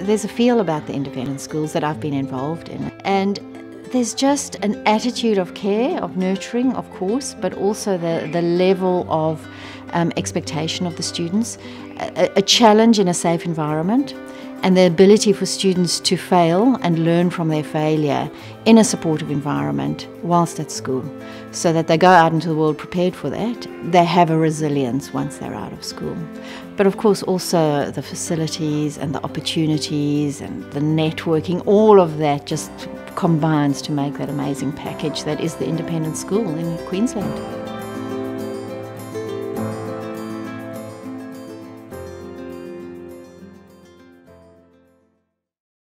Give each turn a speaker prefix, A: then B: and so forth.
A: there's a feel about the independent schools that I've been involved in. And there's just an attitude of care, of nurturing, of course, but also the, the level of um, expectation of the students, a, a challenge in a safe environment, and the ability for students to fail and learn from their failure in a supportive environment whilst at school so that they go out into the world prepared for that. They have a resilience once they're out of school. But of course, also the facilities and the opportunities and the networking, all of that just combines to make that amazing package that is the independent school in Queensland.